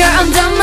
You're undone